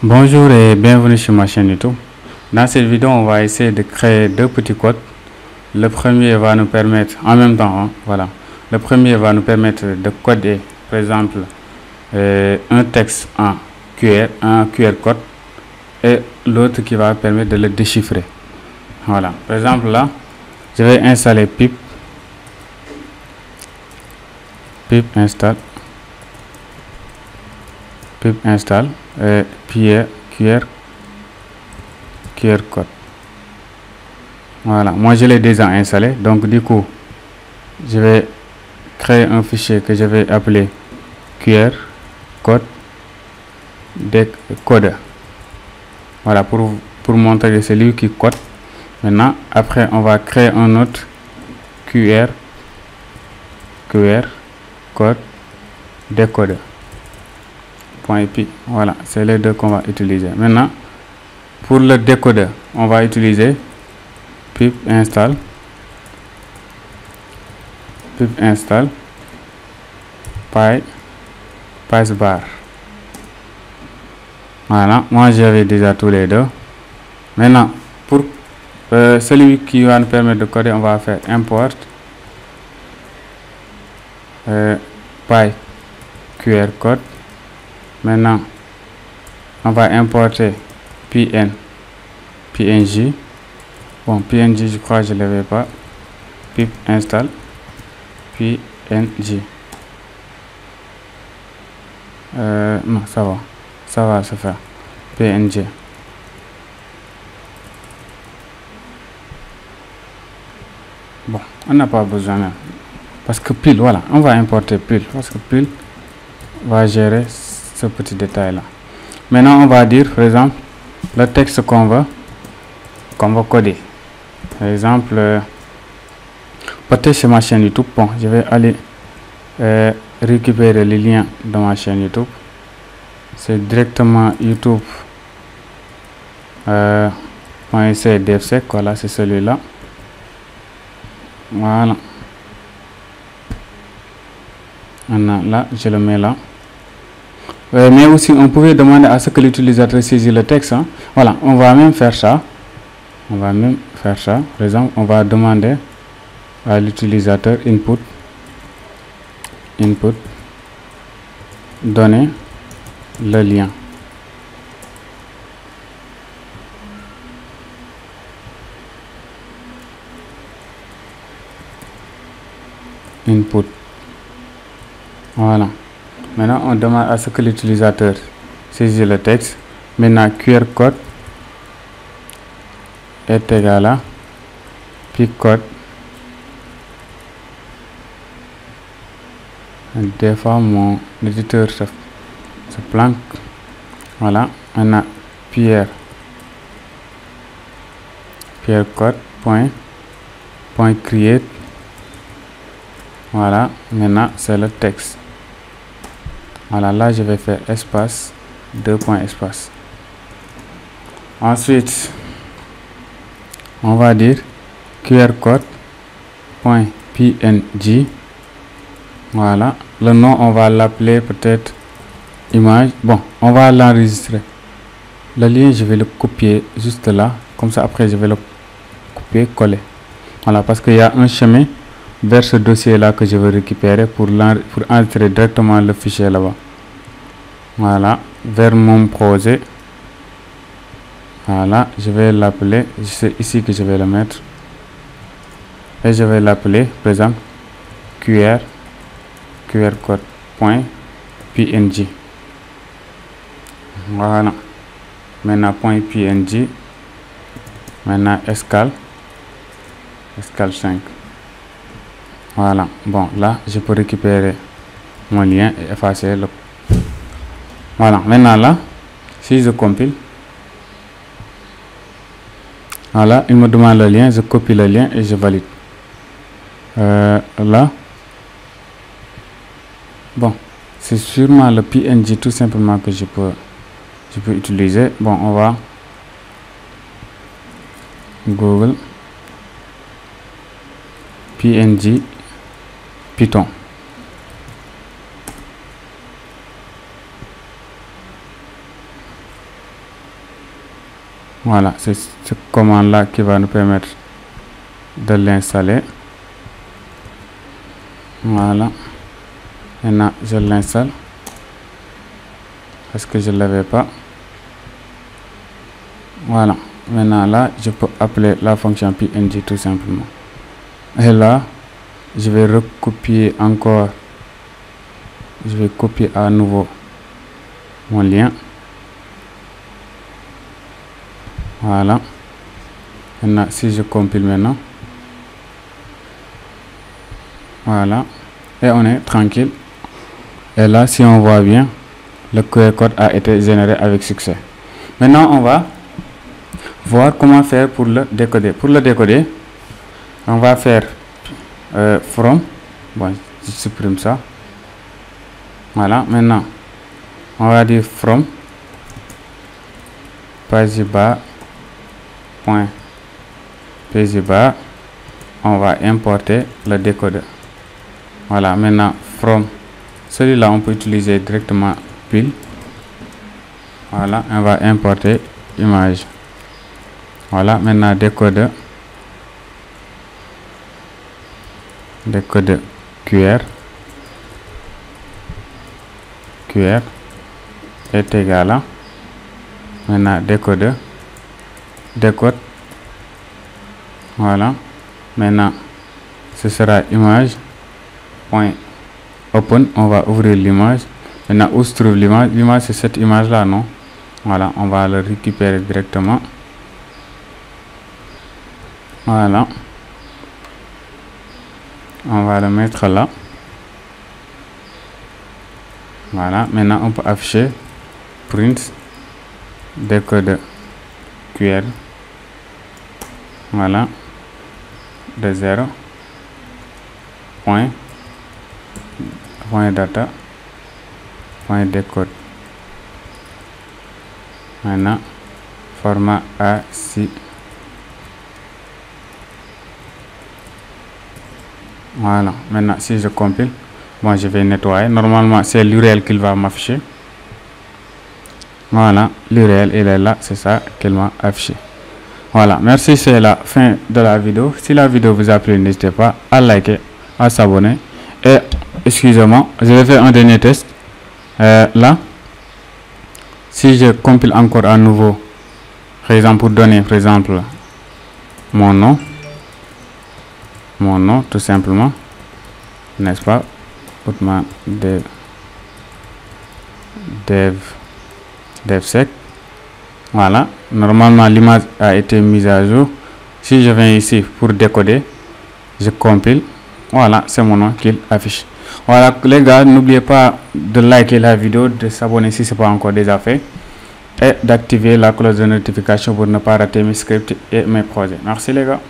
Bonjour et bienvenue sur ma chaîne YouTube. Dans cette vidéo, on va essayer de créer deux petits codes. Le premier va nous permettre, en même temps, hein, voilà, le premier va nous permettre de coder, par exemple, euh, un texte en QR, un QR code, et l'autre qui va permettre de le déchiffrer. Voilà, par exemple là, je vais installer pip, pip install, pip install, et puis QR, QR code. Voilà, moi je l'ai déjà installé, donc du coup, je vais créer un fichier que je vais appeler QR code code Voilà, pour, pour montrer que c'est lui qui code. Maintenant, après, on va créer un autre QR, QR code décodeur. Voilà, c'est les deux qu'on va utiliser. Maintenant, pour le décodeur, on va utiliser pip install pip install py bar. Voilà moi j'avais déjà tous les deux. Maintenant pour euh, celui qui va nous permettre de coder on va faire import euh, py qr code maintenant on va importer pn png bon png je crois que je ne l'avais pas. Pip install png euh, non ça va. Ça va se faire. Png bon on n'a pas besoin parce que pile voilà on va importer pile. Parce que pile va gérer ce petit détail là maintenant on va dire par exemple le texte qu'on veut qu'on va coder. Par exemple euh, peut-être sur ma chaîne youtube bon je vais aller euh, récupérer les liens de ma chaîne youtube. C'est directement youtube euh, .cdfsec voilà c'est celui là voilà. Maintenant là je le mets là euh, mais aussi on pouvait demander à ce que l'utilisateur saisit le texte hein. voilà on va même faire ça. On va même faire ça. Par exemple on va demander à l'utilisateur input input donner le lien. Input. Voilà maintenant on demande à ce que l'utilisateur saisit le texte. Maintenant QR code est égal à picode des fois mon éditeur se, se planque. Voilà maintenant pierre. Pierre code point point create. Voilà maintenant c'est le texte voilà là je vais faire espace deux points espace. Ensuite on va dire QR code point png voilà le nom on va l'appeler peut-être image. Bon on va l'enregistrer. Le lien je vais le copier juste là. Comme ça après je vais le copier coller. Voilà parce qu'il y a un chemin vers ce dossier là que je vais récupérer pour, pour entrer directement le fichier là-bas. Voilà vers mon projet. Voilà je vais l'appeler c'est ici que je vais le mettre. Et je vais l'appeler par exemple qr qr code point png voilà. Maintenant point png maintenant escale. Escale 5 voilà. Bon là je peux récupérer mon lien et effacer le voilà. Maintenant là si je compile voilà il me demande le lien je copie le lien et je valide. Euh, là bon c'est sûrement le png tout simplement que je peux je peux utiliser. Bon on va google png python. Voilà c'est cette commande là qui va nous permettre de l'installer. Voilà. Maintenant je l'installe. Parce que je ne l'avais pas. Voilà. Maintenant là je peux appeler la fonction png tout simplement. Et là je vais recopier encore. Je vais copier à nouveau mon lien. Voilà. Maintenant si je compile maintenant. Voilà. Et on est tranquille. Et là si on voit bien le QR code a été généré avec succès. Maintenant on va voir comment faire pour le décoder. Pour le décoder on va faire euh, from? Bon je supprime ça. Voilà maintenant on va dire from. Pagibar point pagibar on va importer le décodeur. Voilà maintenant from. Celui-là on peut utiliser directement pile. Voilà on va importer image. Voilà maintenant décodeur décodeur QR QR est égal à maintenant décodeur décode. Voilà. Maintenant ce sera image. Point. Open. On va ouvrir l'image. Maintenant où se trouve l'image? L'image c'est cette image là non? Voilà. On va le récupérer directement. Voilà on va le mettre là. Voilà maintenant on peut afficher print décode QR voilà de 0 point point data point décode. Maintenant format A6 voilà. Maintenant si je compile moi je vais nettoyer. Normalement c'est l'URL qu'il va m'afficher. Voilà. l'URL il est là. C'est ça qu'il m'a affiché. Voilà. Merci. C'est la fin de la vidéo. Si la vidéo vous a plu n'hésitez pas à liker à s'abonner. Et excusez-moi je vais faire un dernier test. Euh, là si je compile encore à nouveau par exemple pour donner par exemple mon nom mon nom tout simplement. N'est-ce pas? Outman dev dev devsec voilà. Normalement l'image a été mise à jour. Si je viens ici pour décoder je compile. Voilà c'est mon nom qu'il affiche. Voilà les gars n'oubliez pas de liker la vidéo de s'abonner si ce n'est pas encore déjà fait et d'activer la cloche de notification pour ne pas rater mes scripts et mes projets. Merci les gars